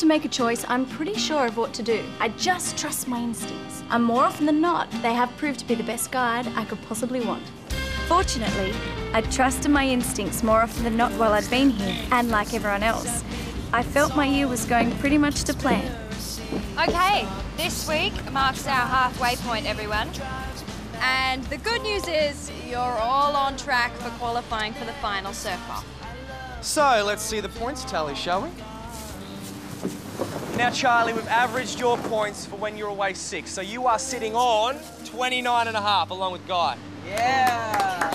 to make a choice, I'm pretty sure of what to do. I just trust my instincts. And more often than not, they have proved to be the best guide I could possibly want. Fortunately, I trusted my instincts more often than not while I'd been here, and like everyone else, I felt my year was going pretty much to plan. Okay, this week marks our halfway point, everyone. And the good news is you're all on track for qualifying for the final surf-off. So, let's see the points tally, shall we? Now, Charlie, we've averaged your points for when you're away six, so you are sitting on 29 and a half, along with Guy. Yeah.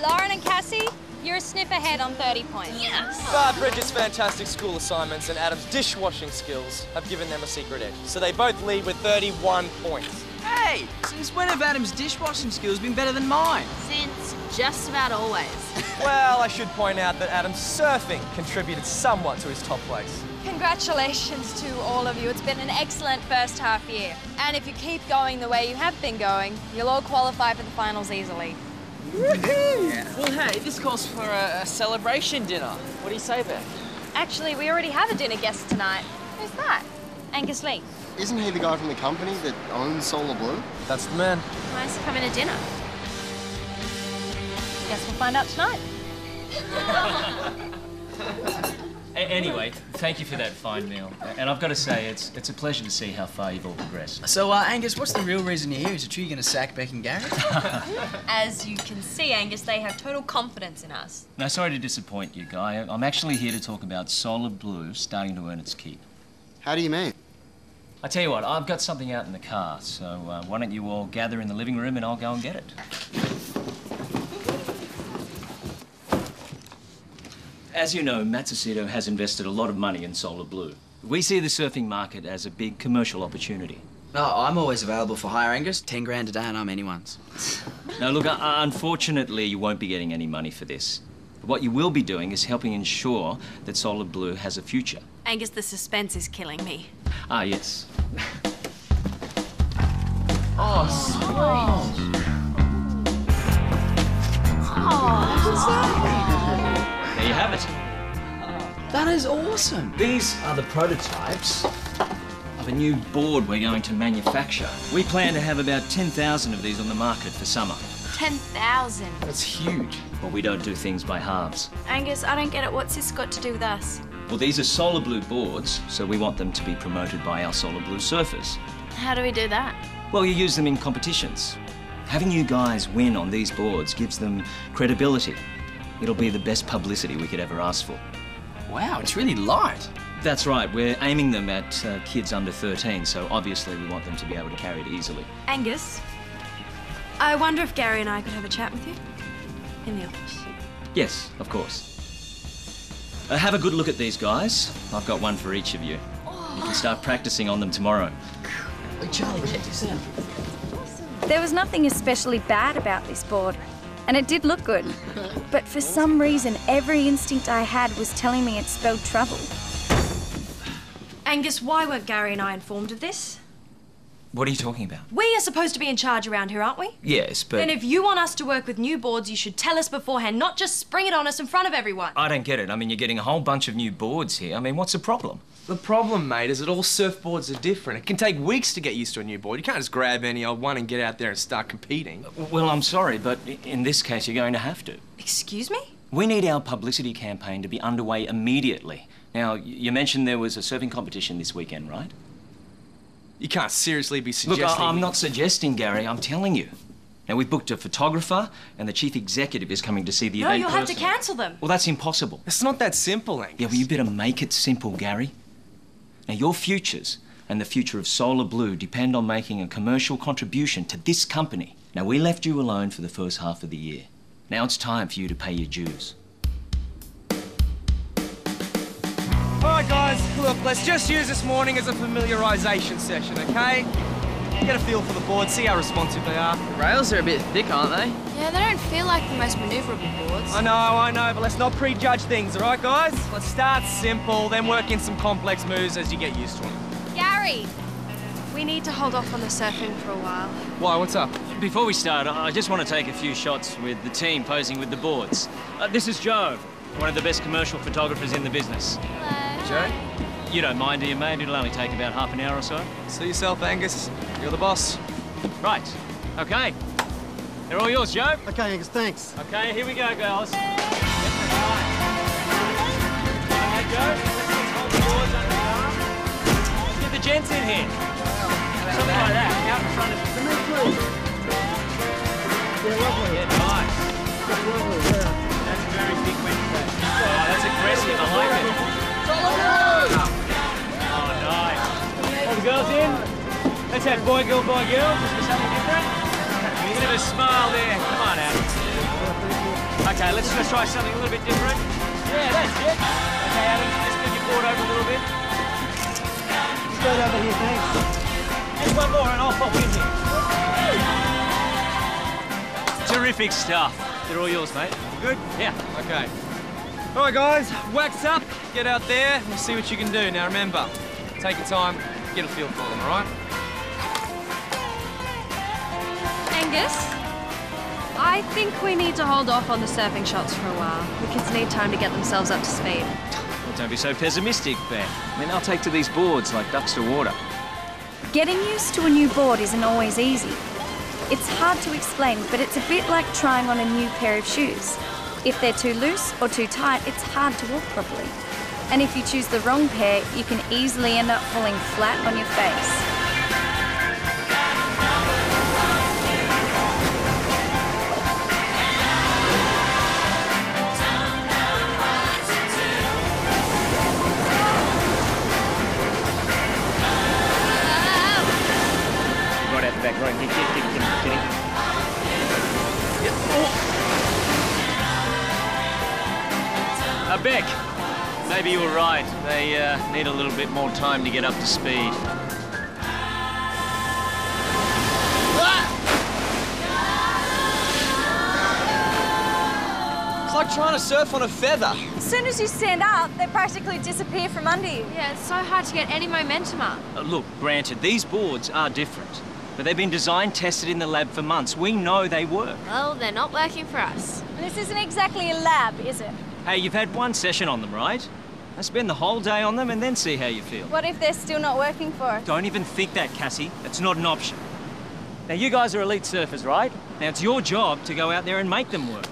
Lauren and Cassie, you're a sniff ahead on 30 points. Yes. But Bridget's fantastic school assignments and Adam's dishwashing skills have given them a secret edge. So they both lead with 31 points. Hey, since when have Adam's dishwashing skills been better than mine? Since just about always. Well, I should point out that Adam's surfing contributed somewhat to his top place. Congratulations to all of you. It's been an excellent first half year. And if you keep going the way you have been going, you'll all qualify for the finals easily. Well, hey, this calls for a, a celebration dinner. What do you say, Bec? Actually, we already have a dinner guest tonight. Who's that? Angus Lee. Isn't he the guy from the company that owns Solar Blue? That's the man. Nice to come in to dinner. Guess we'll find out tonight. A- anyway, thank you for that fine meal. And I've got to say, it's it's a pleasure to see how far you've all progressed. So, uh, Angus, what's the real reason you're here? Is it true you're going to sack Bec and Gary? As you can see, Angus, they have total confidence in us. No, sorry to disappoint you, Guy. I'm actually here to talk about Solar Blue starting to earn its keep. How do you mean? I tell you what, I've got something out in the car, so uh, why don't you all gather in the living room and I'll go and get it. As you know, Matsushita has invested a lot of money in Solar Blue. We see the surfing market as a big commercial opportunity. No, I'm always available for hire, Angus. Ten grand a day and I'm anyone's. Now, look, uh, unfortunately, you won't be getting any money for this. What you will be doing is helping ensure that Solar Blue has a future. Angus, the suspense is killing me. Ah, yes. Oh, There you have it. That is awesome. These are the prototypes of a new board we're going to manufacture. We plan to have about 10,000 of these on the market for summer. 10,000. That's huge. But we don't do things by halves. Angus, I don't get it. What's this got to do with us? Well, these are solar blue boards, so we want them to be promoted by our solar blue surfers. How do we do that? Well, you use them in competitions. Having you guys win on these boards gives them credibility. It'll be the best publicity we could ever ask for. Wow, it's really light. That's right, we're aiming them at uh, kids under 13, so obviously we want them to be able to carry it easily. Angus, I wonder if Gary and I could have a chat with you in the office. Yes, of course. Uh, have a good look at these guys. I've got one for each of you. You can start practicing on them tomorrow. Hey, Charlie, check this out. There was nothing especially bad about this board, and it did look good. But for some reason, every instinct I had was telling me it spelled trouble. Angus, why weren't Gary and I informed of this? What are you talking about? We are supposed to be in charge around here, aren't we? Yes, but Then if you want us to work with new boards, you should tell us beforehand, not just spring it on us in front of everyone. I don't get it. I mean, you're getting a whole bunch of new boards here. I mean, what's the problem? The problem, mate, is that all surfboards are different. It can take weeks to get used to a new board. You can't just grab any old one and get out there and start competing. Uh, well, I'm sorry, but in this case, you're going to have to. Excuse me? We need our publicity campaign to be underway immediately. Now, you mentioned there was a surfing competition this weekend, right? You can't seriously be Look, suggesting. I- I'm not suggesting, Gary. I'm telling you. Now, we've booked a photographer, and the chief executive is coming to see the No, event you'll have to cancel them. Well, that's impossible. It's not that simple, Angus. Yeah, well, you better make it simple, Gary. Now, your futures and the future of Solar Blue depend on making a commercial contribution to this company. Now, we left you alone for the first half of the year. Now it's time for you to pay your dues. Right, guys, look, let's just use this morning as a familiarisation session, okay? Get a feel for the board, see how responsive they are. The rails are a bit thick, aren't they? Yeah, they don't feel like the most maneuverable boards. I know, I know, but let's not prejudge things, all right, guys? Let's start simple, then work in some complex moves as you get used to them. Gary! We need to hold off on the surfing for a while. Why, what's up? Before we start, I I just want to take a few shots with the team posing with the boards. Uh, this is Joe, one of the best commercial photographers in the business. Joe. You don't mind, do you, mate? It'll only take about half an hour or so. See yourself, Angus. You're the boss. Right. Okay. They're all yours, Joe. Okay, Angus, thanks. Okay, here we go, girls. Get the. Okay, Joe. Let's hold the boards under the arm. Let's get the gents in here. Something like that, out in front of you. Yeah, nice. That's a very big Wednesday. Oh, that's aggressive. I like it. Oh, nice. All the girls in. Let's have boy, girl, boy, girl. Just for something different. A bit of a smile there. Come on, Adam. Okay, let's just try something a little bit different. Yeah, that's it. Okay, Adam, let's move your board over a little bit. Straight over here, thanks. Just one more and I'll pop in here. Terrific stuff. They're all yours, mate. Good? Yeah. Okay. All right, guys, wax up, get out there, and see what you can do. Now, remember, take your time, get a feel for them, all right? Angus, I think we need to hold off on the surfing shots for a while. The kids need time to get themselves up to speed. Well, don't be so pessimistic, Bec. I mean, they'll take to these boards like ducks to water. Getting used to a new board isn't always easy. It's hard to explain, but it's a bit like trying on a new pair of shoes. If they're too loose or too tight, it's hard to walk properly. And if you choose the wrong pair, you can easily end up falling flat on your face. Back, right. Uh, Bec, maybe you were right. They uh, need a little bit more time to get up to speed. It's like trying to surf on a feather. As soon as you stand up, they practically disappear from under you. Yeah, it's so hard to get any momentum up. Uh, look, granted, these boards are different, but they've been designed, tested in the lab for months. We know they work. Well, they're not working for us. This isn't exactly a lab, is it? Hey, you've had one session on them, right? Now spend the whole day on them and then see how you feel. What if they're still not working for us? Don't even think that, Cassie. That's not an option. Now, you guys are elite surfers, right? Now, it's your job to go out there and make them work.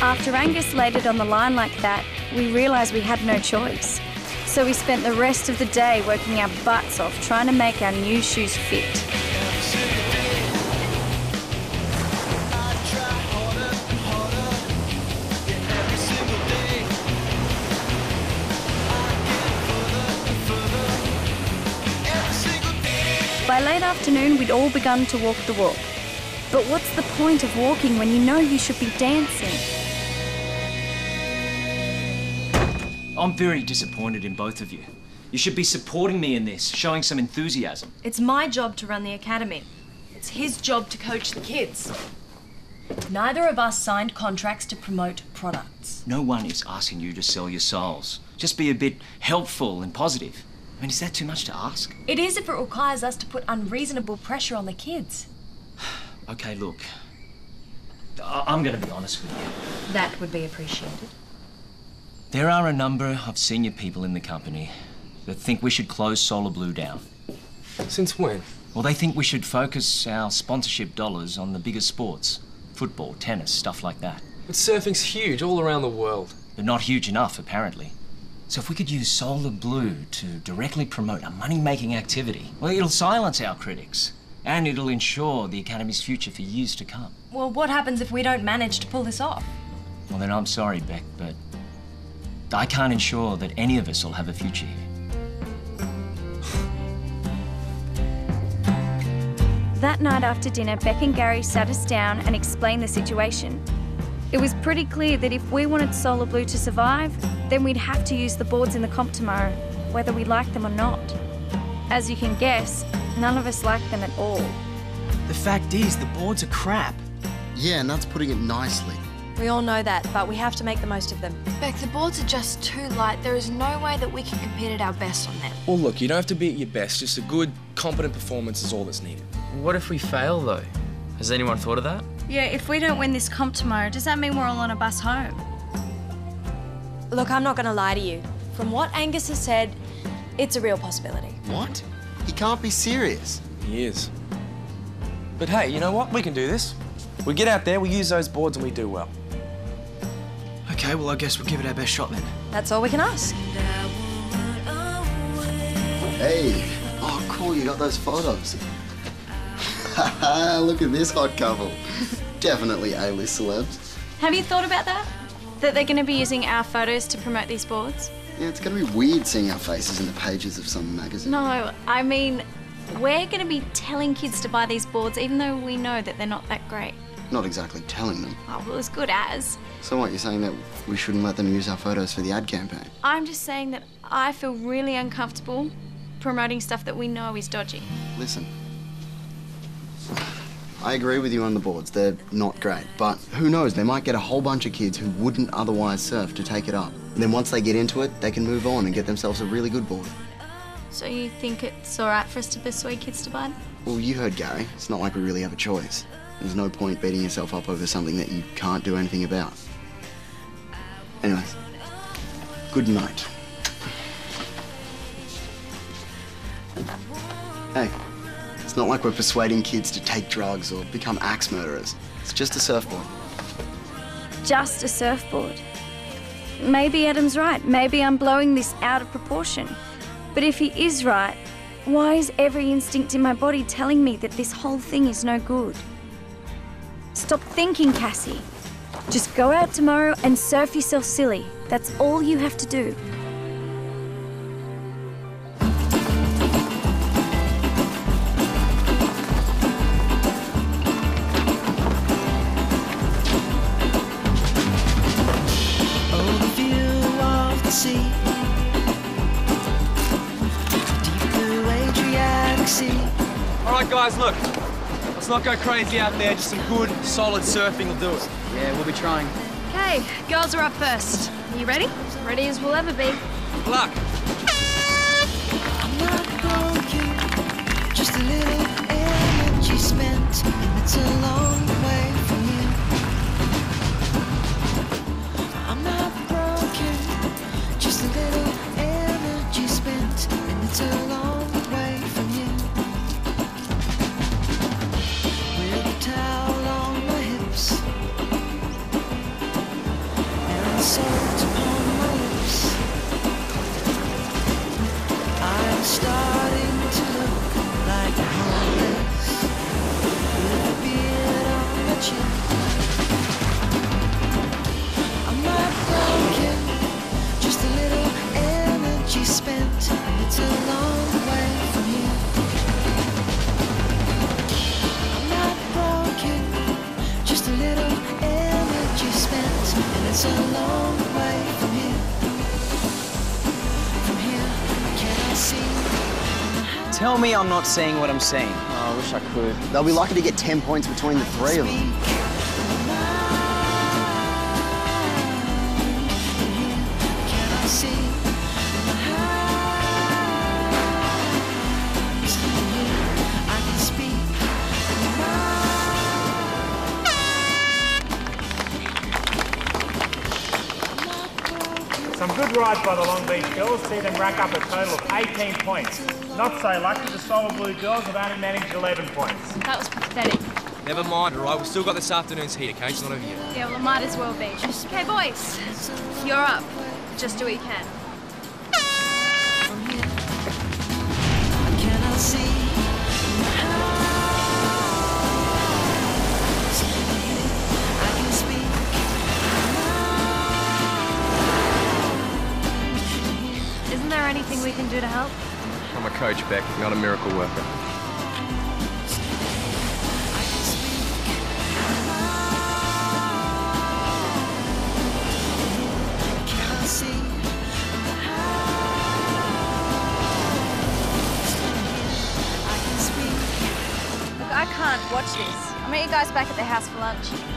After Angus laid it on the line like that, we realised we had no choice. So we spent the rest of the day working our butts off trying to make our new shoes fit. By late afternoon, we'd all begun to walk the walk. But what's the point of walking when you know you should be dancing? I'm very disappointed in both of you. You should be supporting me in this, showing some enthusiasm. It's my job to run the academy. It's his job to coach the kids. Neither of us signed contracts to promote products. No one is asking you to sell your souls. Just be a bit helpful and positive. I mean, is that too much to ask? It is if it requires us to put unreasonable pressure on the kids. Okay, look. I- I'm going to be honest with you. That would be appreciated. There are a number of senior people in the company that think we should close Solar Blue down. Since when? Well, they think we should focus our sponsorship dollars on the bigger sports football, tennis, stuff like that. But surfing's huge all around the world. But not huge enough, apparently. So if we could use Solar Blue to directly promote a money-making activity, well, it'll silence our critics. And it'll ensure the Academy's future for years to come. Well, what happens if we don't manage to pull this off? Well, then I'm sorry, Bec, but I can't ensure that any of us will have a future here. That night after dinner, Bec and Gary sat us down and explained the situation. It was pretty clear that if we wanted Solar Blue to survive, then we'd have to use the boards in the comp tomorrow, whether we like them or not. As you can guess, none of us like them at all. The fact is, the boards are crap. Yeah, and that's putting it nicely. We all know that, but we have to make the most of them. Bec, the boards are just too light. There is no way that we can compete at our best on them. Well, look, you don't have to be at your best. Just a good, competent performance is all that's needed. What if we fail, though? Has anyone thought of that? Yeah, if we don't win this comp tomorrow, does that mean we're all on a bus home? Look, I'm not going to lie to you. From what Angus has said, it's a real possibility. What? He can't be serious. He is. But hey, you know what? We can do this. We get out there, we use those boards, and we do well. Okay, well, I guess we'll give it our best shot then. That's all we can ask. Hey. Oh, cool, you got those photos. Look at this hot couple. Definitely A-list celebs. Have you thought about that? That they're going to be using our photos to promote these boards? Yeah, it's gonna be weird seeing our faces in the pages of some magazine. No, I mean, we're going to be telling kids to buy these boards even though we know that they're not that great. Not exactly telling them. Oh, well, as good as. So what, you're saying that we shouldn't let them use our photos for the ad campaign? I'm just saying that I feel really uncomfortable promoting stuff that we know is dodgy. Listen. I agree with you on the boards. They're not great. But who knows? They might get a whole bunch of kids who wouldn't otherwise surf to take it up. And then once they get into it, they can move on and get themselves a really good board. So you think it's all right for us to persuade kids to buy? Well, you heard Gary. It's not like we really have a choice. There's no point beating yourself up over something that you can't do anything about. Anyways, good night. Hey, it's not like we're persuading kids to take drugs or become axe murderers. It's just a surfboard. Just a surfboard. Maybe Adam's right. Maybe I'm blowing this out of proportion. But if he is right, why is every instinct in my body telling me that this whole thing is no good? Stop thinking, Cassie. Just go out tomorrow and surf yourself silly. That's all you have to do. Guys, look. Let's not go crazy out there. Just some good, solid surfing will do it. Yeah, we'll be trying. Okay, girls are up first. Are you ready? Ready as we'll ever be. Good luck. I'm not broken, just a little energy spent, and it's a and not seeing what I'm seeing. Oh, I wish I could. They'll be lucky to get 10 points between the three of them. Can I see? I can speak. Some good rides by the Long Beach girls see them rack up a total of 18 points. Not so lucky, the Solar Blue girls have only managed 11 points. That was pathetic. Never mind, all right? We've still got this afternoon's heat, okay? It's not over yet. Yeah, well, it might as well be. Okay, boys, you're up. Just do what you can. Can I see? I can speak. Isn't there anything we can do to help? A coach, Bec, not a miracle worker. Look, I can't watch this. I'll meet you guys back at the house for lunch.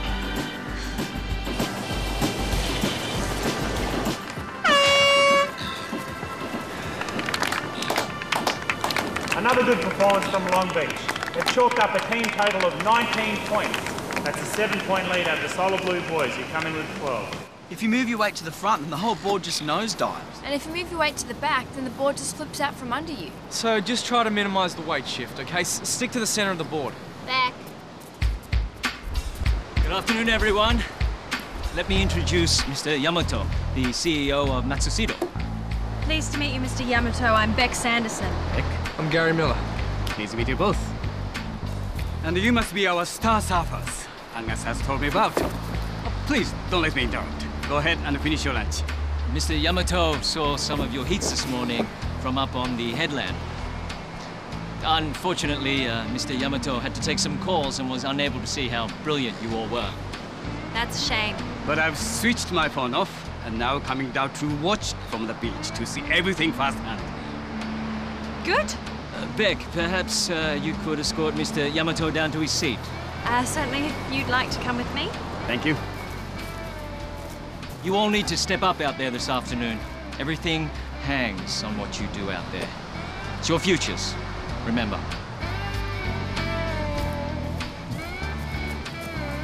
Another good performance from Long Beach. They've chalked up a team total of 19 points. That's a seven point lead over the Solar Blue boys, who come in with 12. If you move your weight to the front, then the whole board just nosedives. And if you move your weight to the back, then the board just flips out from under you. So just try to minimise the weight shift, okay? S- stick to the centre of the board. Back. Good afternoon, everyone. Let me introduce Mr. Yamato, the CEO of Matsushita. Pleased to meet you, Mr. Yamato. I'm Bec Sanderson. I'm Gary Miller. Pleased to meet you both. And you must be our star surfers, Angus has told me about. Oh, please, don't let me interrupt. Go ahead and finish your lunch. Mr. Yamato saw some of your heats this morning from up on the headland. Unfortunately, uh, Mr. Yamato had to take some calls and was unable to see how brilliant you all were. That's a shame. But I've switched my phone off and now coming down to watch from the beach to see everything firsthand. Good. Uh, Bec, perhaps uh, you could escort Mr. Yamato down to his seat. Uh, certainly, if you'd like to come with me. Thank you. You all need to step up out there this afternoon. Everything hangs on what you do out there. It's your futures. Remember.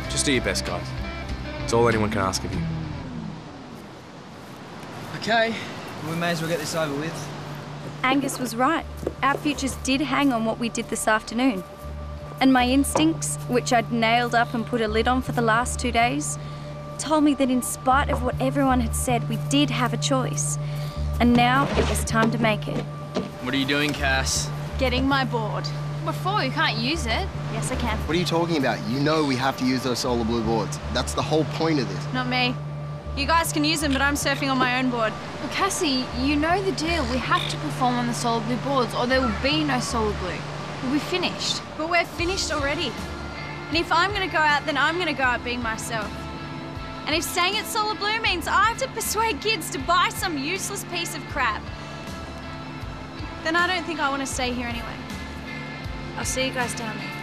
Just do your best, guys. It's all anyone can ask of you. Okay, we may as well get this over with. Angus was right. Our futures did hang on what we did this afternoon. And my instincts, which I'd nailed up and put a lid on for the last two days, told me that in spite of what everyone had said, we did have a choice. And now it was time to make it. What are you doing, Cass? Getting my board. Before, you can't use it. Yes, I can. What are you talking about? You know we have to use those solar blue boards. That's the whole point of this. Not me. You guys can use them, but I'm surfing on my own board. Well, Cassie, you know the deal. We have to perform on the solar blue boards, or there will be no solar blue. We'll be finished. But we're finished already. And if I'm gonna go out, then I'm gonna go out being myself. And if staying at Solar Blue means I have to persuade kids to buy some useless piece of crap, then I don't think I want to stay here anyway. I'll see you guys down there.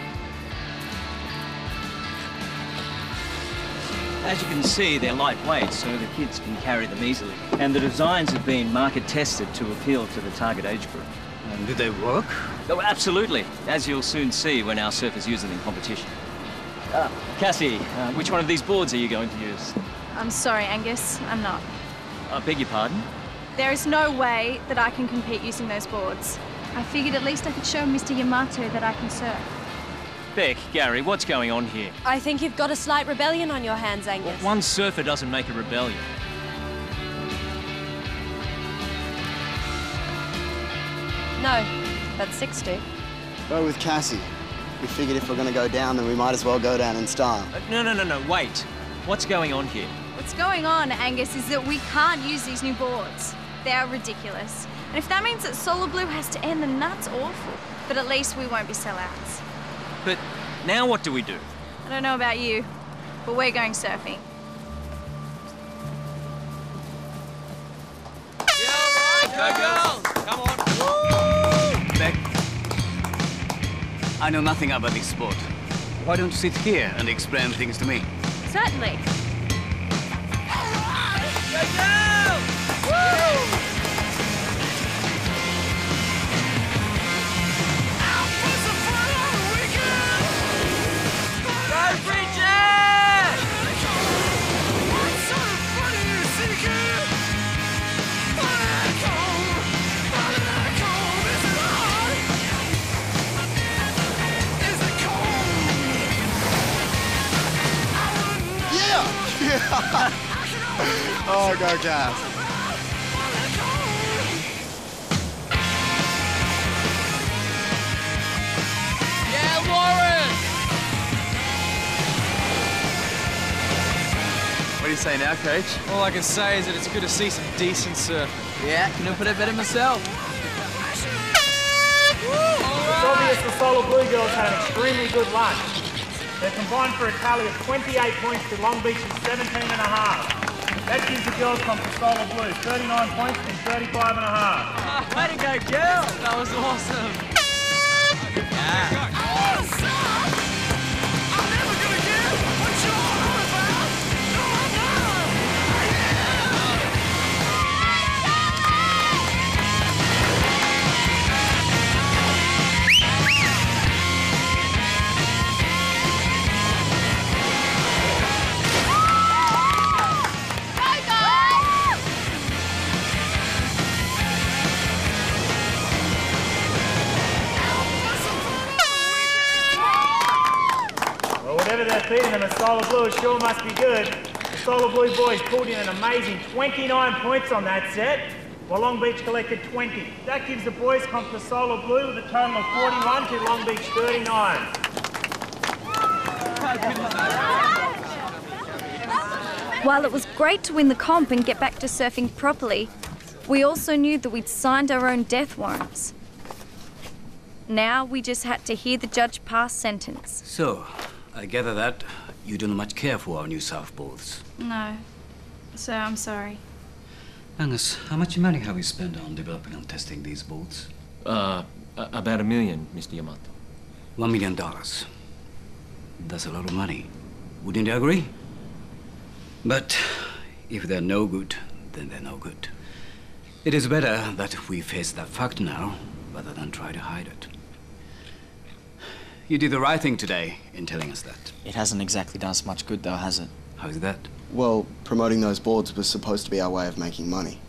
As you can see, they're lightweight, so the kids can carry them easily. And the designs have been market tested to appeal to the target age group. And do they work? Oh, absolutely, as you'll soon see when our surfers use them in competition. Uh, Cassie, uh, which one of these boards are you going to use? I'm sorry, Angus. I'm not. I beg your pardon? There is no way that I can compete using those boards. I figured at least I could show Mr. Yamato that I can surf. Bec, Gary, what's going on here? I think you've got a slight rebellion on your hands, Angus. One surfer doesn't make a rebellion. No, but six do. Go with Cassie. We figured if we're gonna go down, then we might as well go down in style. Uh, no, no, no, no, wait. What's going on here? What's going on, Angus, is that we can't use these new boards. They're ridiculous. And if that means that Solar Blue has to end, then that's awful. But at least we won't be sellouts. But now what do we do? I don't know about you, but we're going surfing. Go, girls! Come on. Bec, I know nothing about this sport. Why don't you sit here and explain things to me? Certainly. Go, oh, go Cass. Yeah, Lauren! What do you say now, Coach? All I can say is that it's good to see some decent surf. Yeah, couldn't put it better myself. It's obvious the Solar Blue Girls had an extremely good lunch. They combined for a tally of 28 points to Long Beach's 17 and a half. That gives the girls from Solar Blue 39 points and 35 and a half. Way to go, girls! That was awesome. Go sure must be good. The Solar Blue boys pulled in an amazing 29 points on that set, while Long Beach collected 20. That gives the boys comp to Solar Blue with a total of 41 to Long Beach 39. While it was great to win the comp and get back to surfing properly, we also knew that we'd signed our own death warrants. Now we just had to hear the judge pass sentence. So, I gather that you don't much care for our new surfboards. No. So I'm sorry. Angus, how much money have we spent on developing and testing these boards? Uh, about a million, Mr. Yamato. One million dollars. That's a lot of money. Wouldn't you agree? But if they're no good, then they're no good. It is better that we face that fact now rather than try to hide it. You did the right thing today in telling us that. It hasn't exactly done us much good, though, has it? How is that? Well, promoting those boards was supposed to be our way of making money.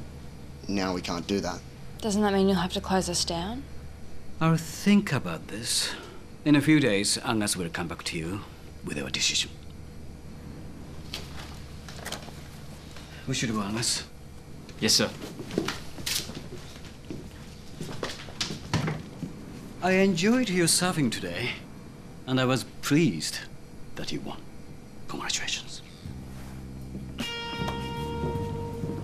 Now we can't do that. Doesn't that mean you'll have to close us down? I'll think about this. In a few days, Angus will come back to you with our decision. We should go, Angus. Yes, sir. I enjoyed your surfing today, and I was pleased that you won. Congratulations.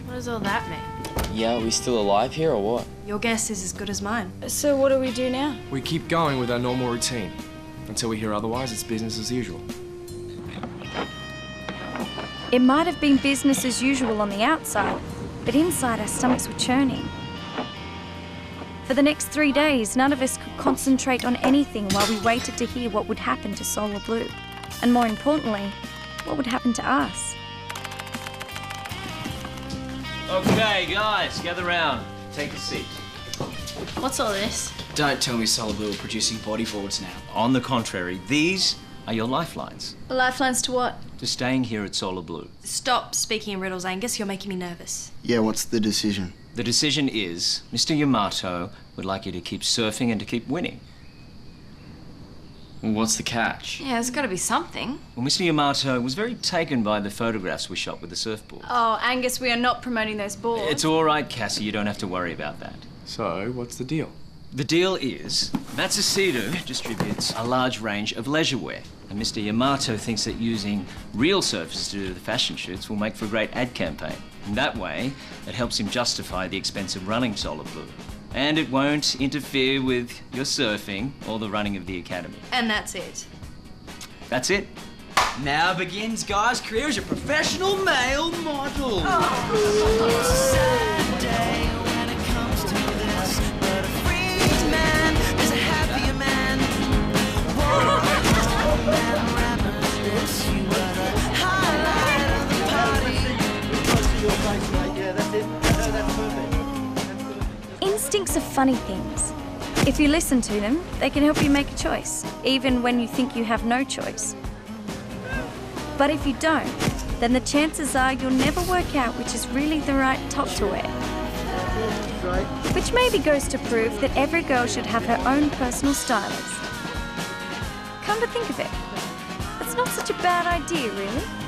What does all that mean? Yeah, are we still alive here or what? Your guess is as good as mine. So what do we do now? We keep going with our normal routine. Until we hear otherwise, it's business as usual. It might have been business as usual on the outside, but inside our stomachs were churning. For the next three days, none of us could concentrate on anything while we waited to hear what would happen to Solar Blue. And more importantly, what would happen to us. Okay, guys, gather round. Take a seat. What's all this? Don't tell me Solar Blue are producing bodyboards now. On the contrary, these are your lifelines Lifelines to what? to staying here at Solar Blue. Stop speaking in riddles, Angus. You're making me nervous. Yeah, what's the decision? The decision is Mr. Yamato would like you to keep surfing and to keep winning. What's the catch? Yeah, there's got to be something. Well, Mr. Yamato was very taken by the photographs we shot with the surfboard. Oh, Angus, we are not promoting those boards. It's all right, Cassie, you don't have to worry about that. So, what's the deal? The deal is Matsushita distributes a large range of leisure wear, and Mr. Yamato thinks that using real surfers to do the fashion shoots will make for a great ad campaign. And that way, it helps him justify the expense of running Solar Blue. And it won't interfere with your surfing or the running of the academy. And that's it. That's it. Now begins Guy's career as a professional male model. Instincts are funny things. If you listen to them, they can help you make a choice, even when you think you have no choice. But if you don't, then the chances are you'll never work out which is really the right top to wear. Which maybe goes to prove that every girl should have her own personal stylist. Come to think of it, it's not such a bad idea, really.